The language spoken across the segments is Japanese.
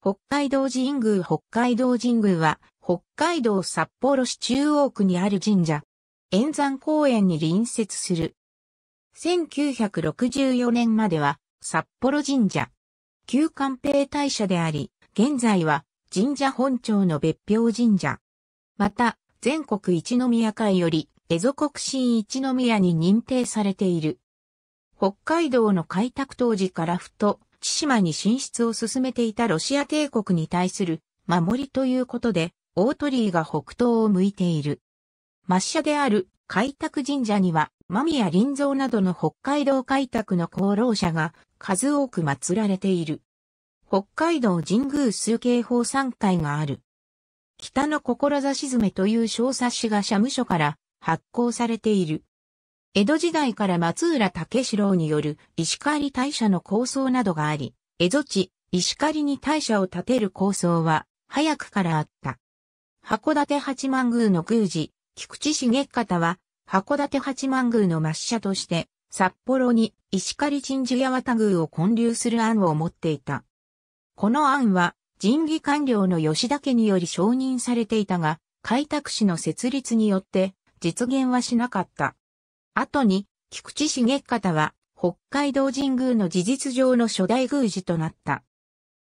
北海道神宮北海道神宮は、北海道札幌市中央区にある神社。円山公園に隣接する。1964年までは、札幌神社。旧官兵大社であり、現在は神社本庁の別表神社。また、全国一宮会より、蝦夷国神一宮に認定されている。北海道の開拓当時からふと、千島に進出を進めていたロシア帝国に対する守りということで、大鳥居が北東を向いている。抹社である開拓神社には、間宮林蔵などの北海道開拓の功労者が数多く祀られている。北海道神宮数形法参会がある。北の志詰めという小冊子が社務所から発行されている。江戸時代から松浦武四郎による石狩大社の構想などがあり、江戸地、石狩に大社を建てる構想は早くからあった。函館八幡宮の宮司、菊池重方は、函館八幡宮の抹社として、札幌に石狩鎮守八幡宮を建立する案を持っていた。この案は、人事官僚の吉田家により承認されていたが、開拓市の設立によって実現はしなかった。後に、菊池重方は、北海道神宮の事実上の初代宮司となった。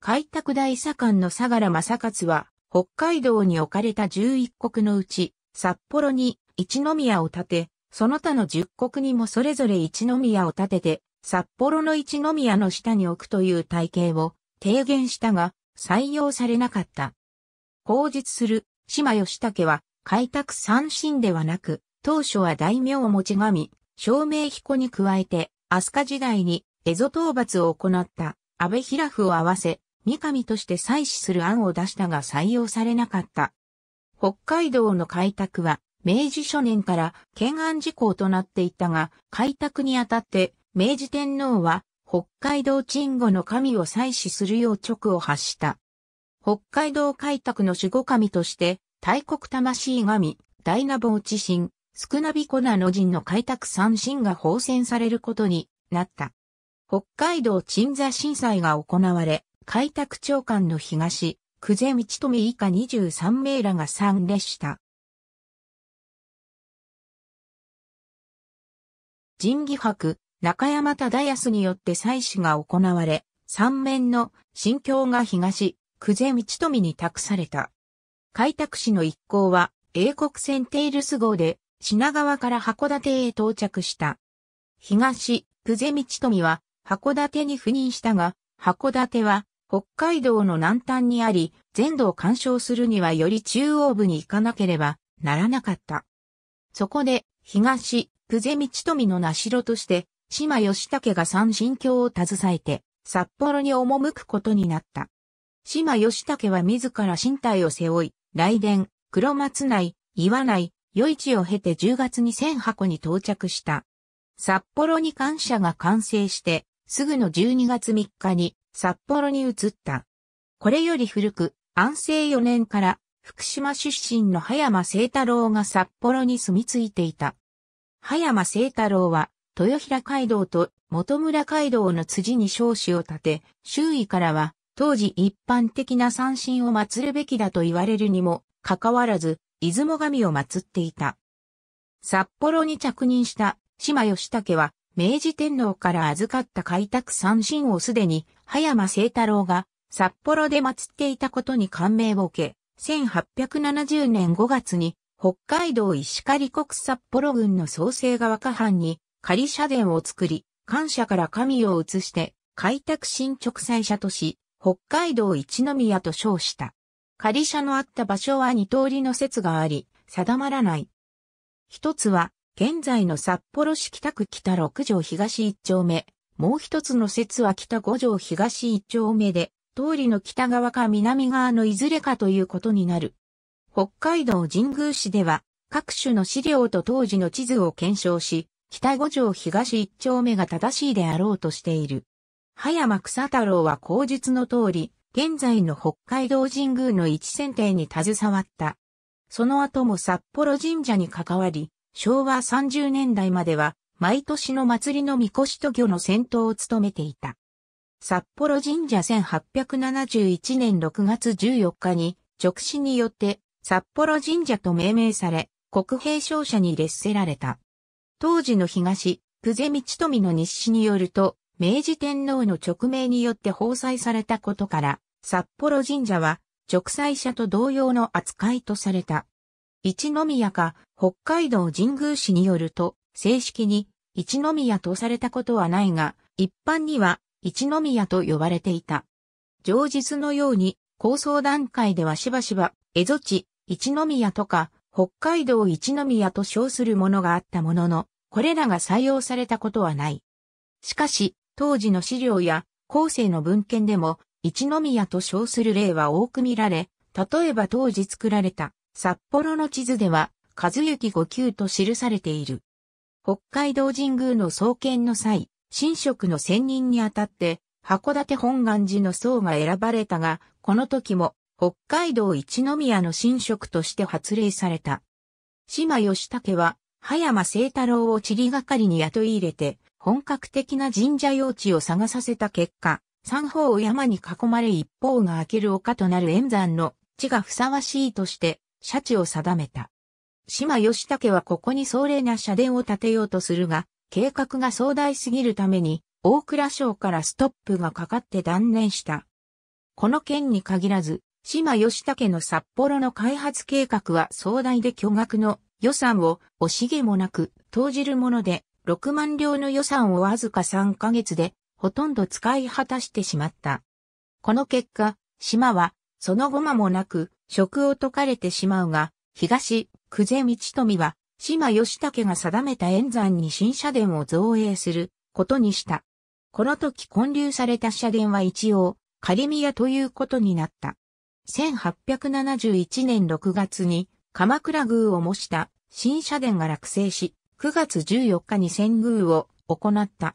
開拓大左官の相良正勝は、北海道に置かれた11国のうち、札幌に一宮を建て、その他の10国にもそれぞれ一宮を建てて、札幌の一宮の下に置くという体系を提言したが、採用されなかった。口実する島義武は、開拓三神ではなく、当初は大名持ち神、照明彦に加えて、飛鳥時代に蝦夷討伐を行った安倍平夫を合わせ、三神として祭祀する案を出したが採用されなかった。北海道の開拓は、明治初年から懸案事項となっていたが、開拓にあたって明治天皇は北海道鎮護の神を祭祀するよう直を発した。北海道開拓の守護神として、大国魂神、大名坊地神、少なびこなの陣の開拓三神が放戦されることになった。北海道鎮座震災が行われ、開拓長官の東、久世道富以下23名らが参列した。神義博、中山忠康によって祭祀が行われ、三面の新京が東、久世道富に託された。開拓士の一行は、英国船テイルス号で品川から函館へ到着した。東、久世道富は函館に赴任したが、函館は北海道の南端にあり、全土を干渉するにはより中央部に行かなければならなかった。そこで、東、久世道富の名城として、島義武が三神教を携えて、札幌に赴くことになった。島義武は自ら身体を背負い、来電、黒松内、岩内、余市を経て10月に千箱に到着した。札幌に感謝が完成して、すぐの12月3日に札幌に移った。これより古く、安政4年から福島出身の葉山聖太郎が札幌に住み着いていた。葉山聖太郎は、豊平街道と元村街道の辻に少子を立て、周囲からは、当時一般的な三神を祀るべきだと言われるにも、かかわらず、出雲神を祀っていた。札幌に着任した島義武は、明治天皇から預かった開拓三神をすでに、葉山聖太郎が札幌で祀っていたことに感銘を受け、1870年5月に北海道石狩国札幌郡の創生川下藩に仮社殿を作り、感謝から神を移して開拓新直祭者とし、北海道一宮と称した。仮車のあった場所は二通りの説があり、定まらない。一つは、現在の札幌市北区北六条東一丁目。もう一つの説は北五条東一丁目で、通りの北側か南側のいずれかということになる。北海道神宮市では、各種の資料と当時の地図を検証し、北五条東一丁目が正しいであろうとしている。葉山草太郎は口述の通り、現在の北海道神宮の一選定に携わった。その後も札幌神社に関わり、昭和30年代までは毎年の祭りのみこしと魚の先頭を務めていた。札幌神社1871年6月14日に直使によって札幌神社と命名され、国兵商社に列せられた。当時の東、久世道富の日誌によると、明治天皇の直命によって放載されたことから、札幌神社は直裁者と同様の扱いとされた。一宮か北海道神宮市によると、正式に一宮とされたことはないが、一般には一宮と呼ばれていた。上日のように構想段階ではしばしば、蝦夷地、一宮とか、北海道一宮と称するものがあったものの、これらが採用されたことはない。しかし、当時の資料や後世の文献でも、一宮と称する例は多く見られ、例えば当時作られた札幌の地図では、和幸五級と記されている。北海道神宮の創建の際、神職の専任にあたって、函館本願寺の僧が選ばれたが、この時も北海道一宮の神職として発令された。島義武は、葉山聖太郎を地理係に雇い入れて、本格的な神社用地を探させた結果、三方を山に囲まれ一方が開ける丘となる円山の地がふさわしいとして、社地を定めた。島義武はここに壮麗な社殿を建てようとするが、計画が壮大すぎるために、大蔵省からストップがかかって断念した。この件に限らず、島義武の札幌の開発計画は壮大で巨額の予算を惜しげもなく投じるもので、6万両の予算をわずか3ヶ月でほとんど使い果たしてしまった。この結果、島はその後間もなく職を解かれてしまうが、東、久世道富は島義武が定めた円山に新社殿を造営することにした。この時建立された社殿は一応、仮宮ということになった。1871年6月に鎌倉宮を模した新社殿が落成し、9月14日に遷宮を行った。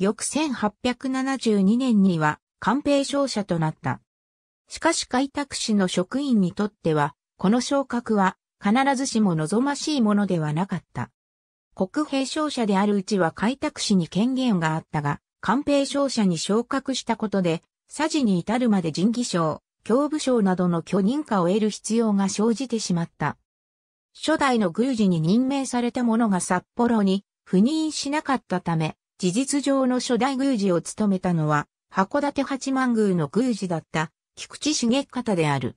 翌1872年には官兵商社となった。しかし開拓士の職員にとっては、この昇格は必ずしも望ましいものではなかった。国兵商社であるうちは開拓士に権限があったが、官兵商社に昇格したことで、佐治に至るまで人技賞、教部省などの許認可を得る必要が生じてしまった。初代の宮司に任命された者が札幌に赴任しなかったため、事実上の初代宮司を務めたのは、函館八幡宮の宮司だった菊池重方である。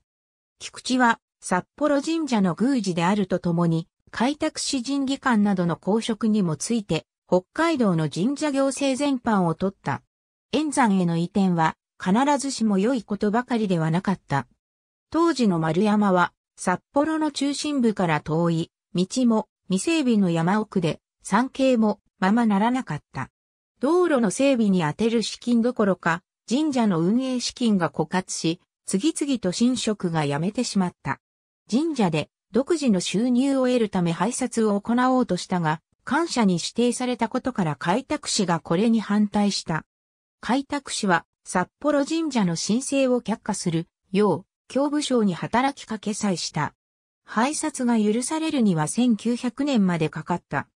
菊池は札幌神社の宮司であるとともに、開拓士人技官などの公職にもついて、北海道の神社行政全般を取った。円山への移転は必ずしも良いことばかりではなかった。当時の丸山は札幌の中心部から遠い、道も未整備の山奥で山系もままならなかった。道路の整備に充てる資金どころか、神社の運営資金が枯渇し、次々と神職が辞めてしまった。神社で独自の収入を得るため拝察を行おうとしたが、感謝に指定されたことから開拓士がこれに反対した。開拓士は札幌神社の申請を却下するよう、教部省に働きかけさえした。拝察が許されるには1900年までかかった。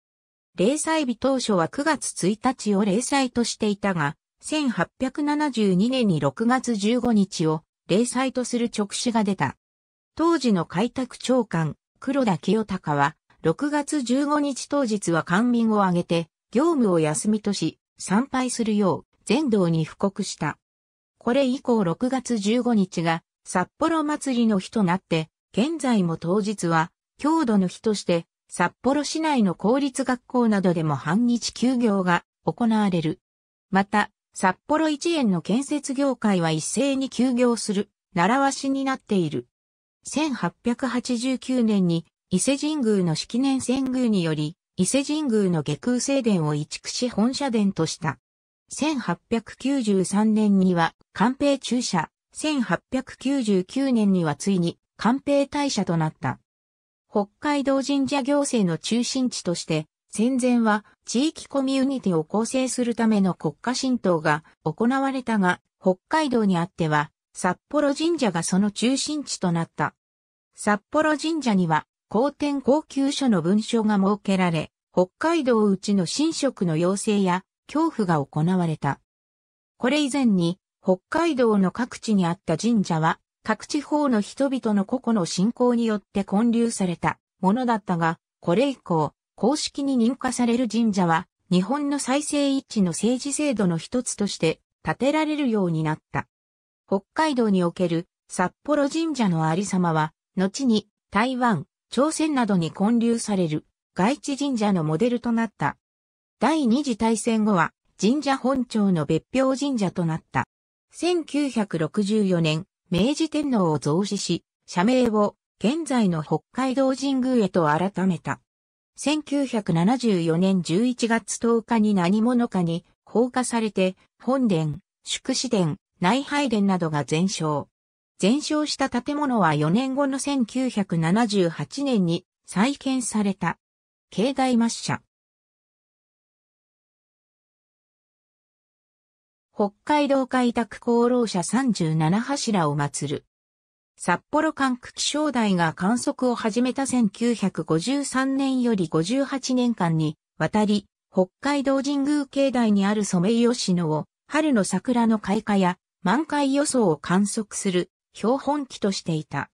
例祭日当初は9月1日を例祭としていたが、1872年に6月15日を例祭とする直視が出た。当時の開拓長官、黒田清隆は、6月15日当日は官民を挙げて、業務を休みとし、参拝するよう、全道に布告した。これ以降6月15日が、札幌祭りの日となって、現在も当日は、郷土の日として、札幌市内の公立学校などでも半日休業が行われる。また、札幌一円の建設業界は一斉に休業する、習わしになっている。1889年に伊勢神宮の式年遷宮により、伊勢神宮の下空正殿を移築し本社殿とした。1893年には官兵駐車、1899年にはついに官兵大社となった。北海道神社行政の中心地として、戦前は地域コミュニティを構成するための国家神道が行われたが、北海道にあっては札幌神社がその中心地となった。札幌神社には公典高級書の文書が設けられ、北海道内の神職の要請や恐怖が行われた。これ以前に北海道の各地にあった神社は各地方の人々の個々の信仰によって建立されたものだったが、これ以降、公式に認可される神社は日本の再生一致の政治制度の一つとして建てられるようになった。北海道における札幌神社のありさまは、後に台湾、朝鮮などに建立される外地神社のモデルとなった。第二次大戦後は神社本庁の別表神社となった。1964年、明治天皇を増資し、社名を現在の北海道神宮へと改めた。1974年11月10日に何者かに放火されて、本殿、宿死殿、内拝殿などが全焼。全焼した建物は4年後の1978年に再建された。境内抹社。北海道開拓功労者37柱を祀る。札幌管区気象台が観測を始めた1953年より58年間にわたり、北海道神宮境内にあるソメイヨシノを春の桜の開花や満開予想を観測する標本機としていた。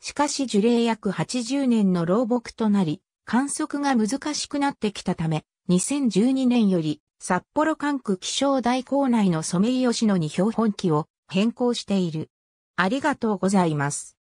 しかし樹齢約80年の老木となり、観測が難しくなってきたため、2012年より札幌管区気象台構内のソメイヨシノに標本機を変更している。ありがとうございます。